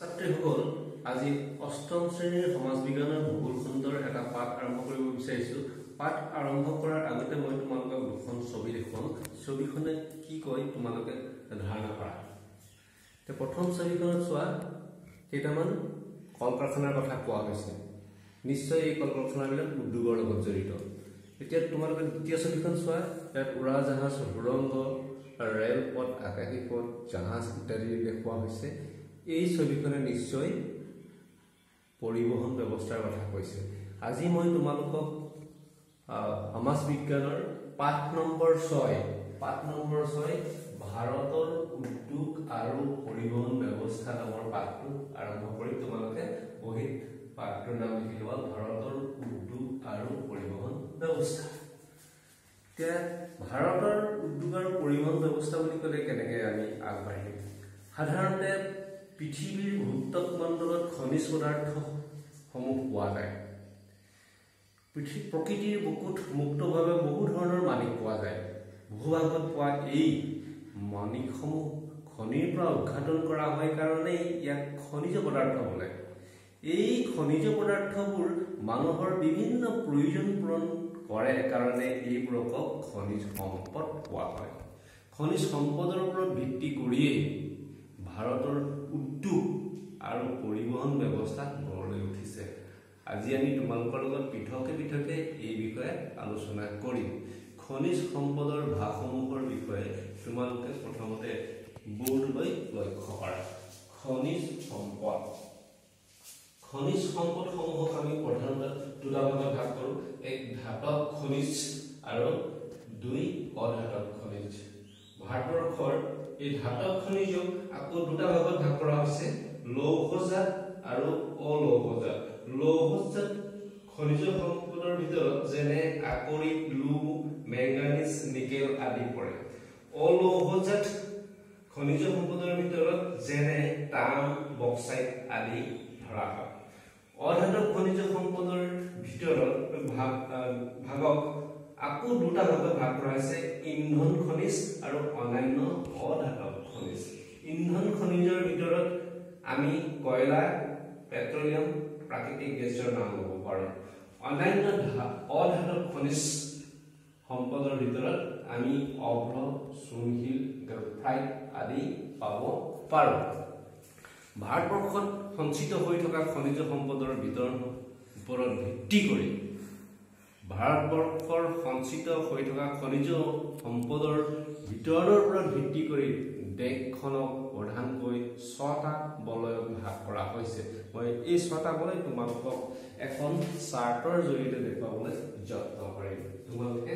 ছাত্ৰীসকল আজি অষ্টম শ্ৰেণীৰ সমাজ বিজ্ঞানৰ ভূগোল খণ্ডৰ এটা পাঠ আৰম্ভ কৰিব বিচাৰিছোঁ। পাঠ আৰম্ভ কৰাৰ আগতে মই তোমালোকক দুখন ছবি দেখুৱাম। ছবিখনে কি কয় তোমালোকে ধাৰণা কৰা। প্ৰথম ছবিখনত চোৱা কেইটামান কল কাৰখানাৰ কথা কোৱা হৈছে। নিশ্চয় এই কল কাৰখানাবিলাক উদ্যোগৰ লগত জড়িত। এতিয়া তোমালোকে দ্বিতীয় ছবিখন চোৱা ইয়াত উৰাজাহাজ সুৰংগ ৰেলপথ আকাশী পথ জাহাজ ইত্যাদি দেখুওৱা হৈছে। এই ছবিখনে নিশ্চয় পৰিবহণ ব্যৱস্থাৰ কথা কৈছে। আজি মই তোমালোকক সমাজ বিজ্ঞানৰ পাঠ নম্বৰ ছয় পাঠ নম্বৰ ছয় ভাৰতৰ উদ্যোগ আৰু পৰিবহণ ব্যৱস্থা নামৰ পাঠটো আৰম্ভ কৰি তোমালোকে বহীত পাঠটোৰ নাম লিখি লোৱা ভাৰতৰ উদ্যোগ আৰু পৰিবহণ ব্যৱস্থা। এতিয়া ভাৰতৰ উদ্যোগ আৰু পৰিবহণ ব্যৱস্থা বুলি ক'লে কেনেকৈ আমি আগবাঢ়িম? সাধাৰণতে পৃথিৱীৰ ভূত্বকমণ্ডলত খনিজ পদাৰ্থসমূহ পোৱা যায়। পৃথিৱী প্ৰকৃতিৰ বুকুত মুক্তভাৱে বহু ধৰণৰ মানিক পোৱা যায়। ভূভাগত পোৱা এই মানিকসমূহ খনিৰ পৰা উৎঘাটন কৰা হয় কাৰণেই ইয়াক খনিজ পদাৰ্থ বোলে। এই খনিজ পদাৰ্থবোৰ মানুহৰ বিভিন্ন প্ৰয়োজন পূৰণ কৰে কাৰণে এইবোৰকক খনিজ সম্পদ কোৱা হয়। খনিজ সম্পদৰ ওপৰত ভিত্তি কৰিয়েই ভাৰতৰ উদ্যোগ আৰু পৰিবহণ ব্যৱস্থা গঢ়লৈ উঠিছে। আজি আমি তোমালোকৰ লগত পৃথকে পৃথকে এই বিষয়ে আলোচনা কৰিম। খনিজ সম্পদৰ ভাগসমূহৰ বিষয়ে তোমালোকে প্ৰথমতে বৰ্ডলৈ লক্ষ্য কৰা। খনিজ সম্পদ। খনিজ সম্পদসমূহক আমি প্ৰধানতে দুটা ভাগত ভাগ কৰোঁ। এক ধাতৱ খনিজ আৰু দুই অধাতৱ খনিজ। ভাৰতবৰ্ষৰ এই ধাতৱ খনিজক আকৌ দুটা ভাগত ভাগ কৰা হৈছে লৌহজাত আৰু অলৌহজাত। লৌহজাত খনিজ সম্পদৰ ভিতৰত যেনে আকৰিক লু মেংগানিজ নিকেল আদি পৰে। অলৌহজাত খনিজ সম্পদৰ ভিতৰত যেনে তাম বক্সাইট আদি ধৰা হয়। অধাতৱ খনিজ সম্পদৰ ভিতৰত ভাগ ভাগক আকৌ দুটা ভাগত ভাগ কৰা হৈছে ইন্ধন খনিজ আৰু অন্যান্য অধাতৱ খনিজ। ইন্ধন খনিজৰ ভিতৰত আমি কয়লা পেট্ৰলিয়াম প্ৰাকৃতিক গেছৰ নাম ল'ব পাৰোঁ। অন্যান্য অধাতৱ খনিজ সম্পদৰ ভিতৰত আমি অভ্ৰ চূণশিল গ্ৰেফাইট আদি পাব পাৰোঁ। ভাৰতবৰ্ষত সঞ্চিত হৈ থকা খনিজ সম্পদৰ বিতৰণ ওপৰত ভিত্তি কৰি ভাৰতবৰ্ষৰ সঞ্চিত হৈ থকা খনিজ সম্পদৰ বিতৰণৰ ওপৰত ভিত্তি কৰি দেশখনক প্ৰধানকৈ ছটা বলয়ত ভাগ কৰা হৈছে। মই এই ছটা বলয় তোমালোকক এখন চাৰ্টৰ জৰিয়তে দেখুৱাবলৈ যত্ন কৰিম। তোমালোকে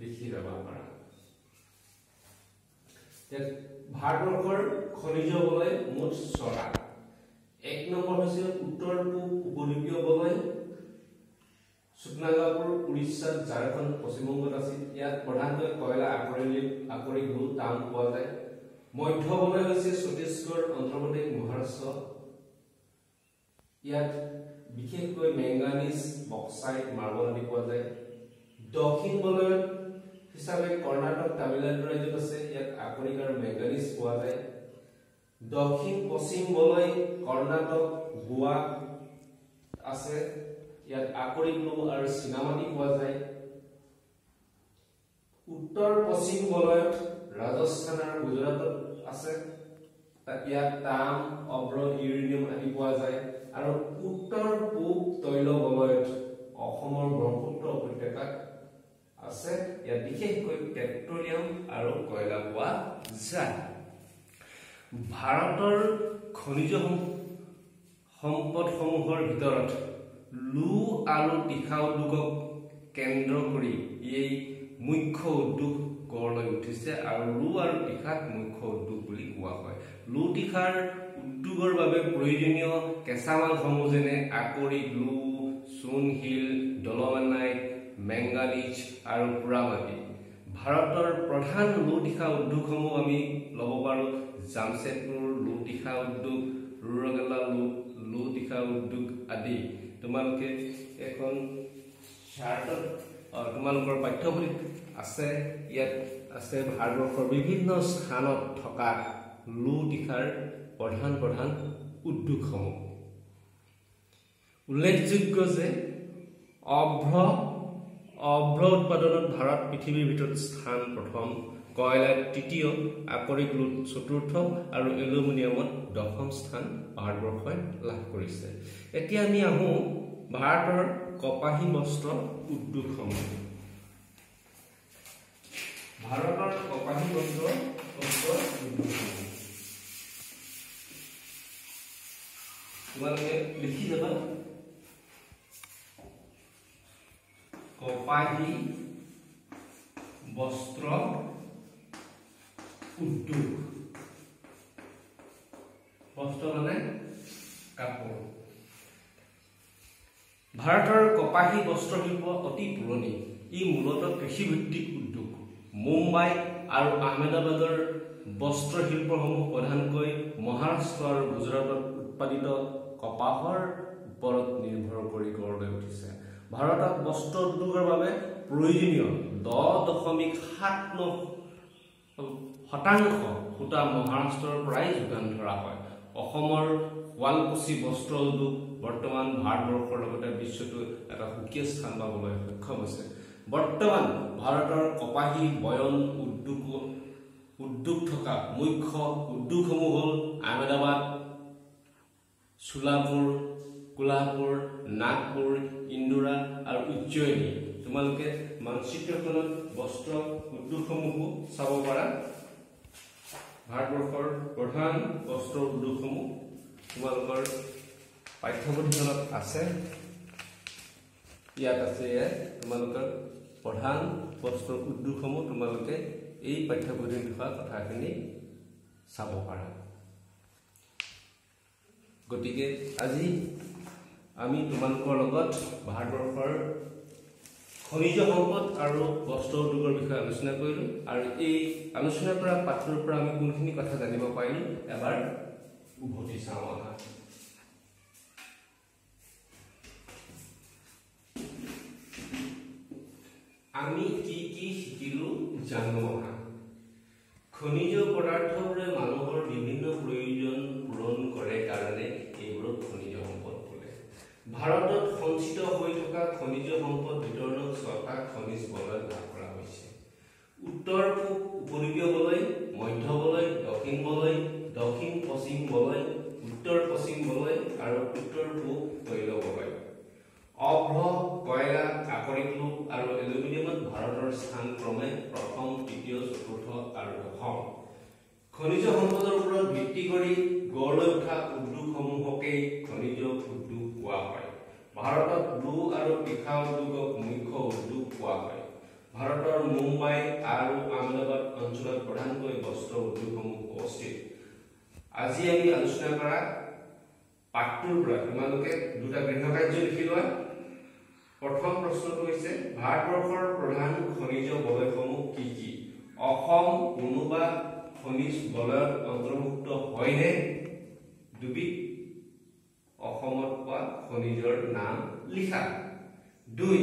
লিখি ল'ব পাৰা। ভাৰতবৰ্ষৰ খনিজ বলয় মুঠ ছটা। এক নম্বৰ হৈছে উত্তৰ পূব উপদ্বীপীয় বলয় সুকনাগাপুৰ উৰিষ্যাত ঝাৰখণ্ড পশ্চিমবংগত আছিল। ইয়াত প্ৰধানকৈ কয়লা আকৰিক আকৰিক লু তাম পোৱা যায় মধ্য বলয় হৈছে ছত্তীশগড় অন্ধ্ৰপ্ৰদেশ মহাৰাষ্ট্ৰ। ইয়াত বিশেষকৈ মেংগানিজ বক্সাইট মাৰ্বল আদি পোৱা যায়। দক্ষিণ বলয়ত হিচাপে কৰ্ণাটক তামিলনাডু ৰাজ্যত আছে। ইয়াত আকৰিক আৰু মেংগানিজ পোৱা যায়। দক্ষিণ পশ্চিম বলয় কৰ্ণাটক গোৱা আছে। ইয়াত আকৰিক লো আৰু চীনামাটি পোৱা যায়। উত্তৰ পশ্চিম বলয়ত ৰাজস্থান আৰু গুজৰাটত আছে। ইয়াত তাম অভ্ৰ ইউৰেনিয়াম আদি পোৱা যায়। আৰু উত্তৰ পূব তৈল বলয়ত অসমৰ ব্ৰহ্মপুত্ৰ উপত্যকাত আছে। ইয়াত বিশেষকৈ পেট্ৰলিয়াম আৰু কয়লা পোৱা যায়। ভাৰতৰ খনিজ সম- সম্পদসমূহৰ ভিতৰত লু আৰু তীখা উদ্যোগক কেন্দ্ৰ কৰি এই মুখ্য উদ্যোগ গঢ় লৈ উঠিছে আৰু লু আৰু তীখাক মুখ্য উদ্যোগ বুলি কোৱা হয়। লু তীখাৰ উদ্যোগৰ বাবে প্ৰয়োজনীয় কেঁচা মালসমূহ যেনে আকৰিক লু চূণশিল ডলমেনাইট মেংগানিজ আৰু পোৰামাটি ভাৰতৰ প্ৰধান লু তীখা উদ্যোগসমূহ আমি ল'ব পাৰোঁ। জামছেদপুৰ লু তীখা উদ্যোগ ৰুৰগেলা লু লু তীখা উদ্যোগ আদি। তোমালোকে এখন চাৰ্টত তোমালোকৰ পাঠ্যপুথিত আছে ইয়াত আছে ভাৰতবৰ্ষৰ বিভিন্ন স্থানত থকা লু তীখাৰ প্ৰধান প্ৰধান উদ্যোগসমূহ। উল্লেখযোগ্য যে অভ্ৰ অভ্ৰ উৎপাদনত ভাৰত পৃথিৱীৰ ভিতৰত স্থান প্ৰথম কয়লাত তৃতীয় আকৰিক লোট চতুৰ্থ আৰু এলুমিনিয়ামত দশম স্থান ভাৰতবৰ্ষই লাভ কৰিছে। এতিয়া আমি আহোঁ ভাৰতৰ কপাহী বস্ত্ৰ উদ্যোগসমূহ। ভাৰতৰ কপাহী বস্ত্ৰ উদ্যোগসমূহ। তোমালোকে লিখি যাবা। কপাহী বস্ত্ৰ উদ্যোগ বস্ত্ৰ মানে কাপোৰ। ভাৰতৰ কপাহী বস্ত্ৰ শিল্প অতি পুৰণি। ই মূলতঃ কৃষিভিত্তিক উদ্যোগ। মুম্বাই আৰু আহমেদাবাদৰ বস্ত্ৰ শিল্পসমূহ প্ৰধানকৈ মহাৰাষ্ট্ৰ আৰু গুজৰাটত উৎপাদিত কপাহৰ ওপৰত নিৰ্ভৰ কৰি গঢ় লৈ উঠিছে। ভাৰতত বস্ত্ৰ উদ্যোগৰ বাবে প্ৰয়োজনীয় দহ দশমিক সাত ন শতাংশ সূতা মহাৰাষ্ট্ৰৰ পৰাই যোগান ধৰা হয়। অসমৰ শুৱালকুছি বস্ত্ৰ উদ্যোগ বৰ্তমান ভাৰতবৰ্ষৰ লগতে বিশ্বতো এটা সুকীয়া স্থান পাবলৈ সক্ষম হৈছে। বৰ্তমান ভাৰতৰ কপাহী বয়ন উদ্যোগ উদ্যোগ থকা মুখ্য উদ্যোগসমূহ হ'ল আহমেদাবাদ চোলাপুৰ কোলাপুৰ নাগপুৰ ইন্দোৰা আৰু উজ্জয়িনী। তোমালোকে মানচিত্ৰখনত বস্ত্ৰ উদ্যোগসমূহো চাব পাৰা। ভাৰতবৰ্ষৰ প্ৰধান বস্ত্ৰ উদ্যোগসমূহ তোমালোকৰ পাঠ্যপুথিখনত আছে। ইয়াত আছে ইয়াত তোমালোকৰ প্ৰধান বস্ত্ৰ উদ্যোগসমূহ। তোমালোকে এই পাঠ্যপুথিত থকা কথাখিনি চাব পাৰা। গতিকে আজি আমি তোমালোকৰ লগত ভাৰতবৰ্ষৰ খনিজ সম্পদ আৰু বস্ত্ৰ উদ্যোগৰ বিষয়ে আলোচনা কৰিলোঁ। আৰু এই আলোচনা কৰা পাঠটোৰ পৰা আমি কোনখিনি কথা জানিব পাৰিলোঁ এবাৰ উভতি চাওঁ আহা। আমি কি কি শিকিলো জানো আহা। খনিজ পদাৰ্থবোৰে মানুহৰ বিভিন্ন প্ৰয়োজন পূৰণ কৰে কাৰণে এইবোৰক খনিজ সম্পদ বোলে ভাৰতত সঞ্চিত হৈ থকা খনিজ সম্পদ বিতৰণক ছটা খনিজ বলয়ত ভাগ কৰা হৈছে। উত্তৰ পূব উপদ্বীপীয় বলয় মধ্য বলয় দক্ষিণ বলয় দক্ষিণ পশ্চিম বলয় উত্তৰ পশ্চিম বলয় আৰু উত্তৰ পূব তৈল বলয়। অভ্ৰ কয়লা আকৰিক লোক আৰু এলুমিনিয়ামত ভাৰতৰ স্থান ক্ৰমে প্ৰথম তৃতীয় চতুৰ্থ আৰু দশম। খনিজ সম্পদৰ ওপৰত ভিত্তি কৰি গঢ় লৈ উঠা উদ্যোগসমূহকেই খনিজ উদ্যোগ কোৱা হয়। ভাৰতত ব্লু আৰু তীখা উদ্যোগক মুখ্য উদ্যোগ কোৱা হয়। ভাৰতৰ মুম্বাই আৰু আহমেদাবাদ অঞ্চলত প্ৰধানকৈ বস্ত্ৰ উদ্যোগসমূহ অৱস্থিত। আজি আমি আলোচনা কৰা পাঠটোৰ পৰা। তোমালোকে দুটা গৃহ কাৰ্য লিখি লোৱা। প্ৰথম প্ৰশ্নটো হৈছে ভাৰতবৰ্ষৰ প্ৰধান খনিজ বলয়সমূহ কি কি? অসম কোনোবা খনিজ বলয়ত অন্তৰ্ভুক্ত হয়নে? দুবিধ অসমত পোৱা খনিজৰ নাম লিখা। দুই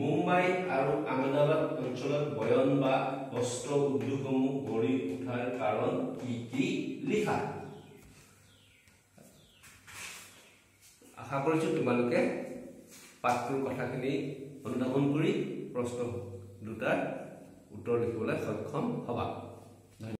মুম্বাই আৰু আহমেদাবাদ অঞ্চলত বয়ন বা বস্ত্ৰ উদ্যোগসমূহ গঢ়ি উঠাৰ কাৰণ কি কি লিখা? আশা কৰিছো তোমালোকে পাঠটোৰ কথাখিনি অনুধাৱন কৰি প্ৰশ্ন দুটাৰ উত্তৰ লিখিবলৈ সক্ষম হ'বা।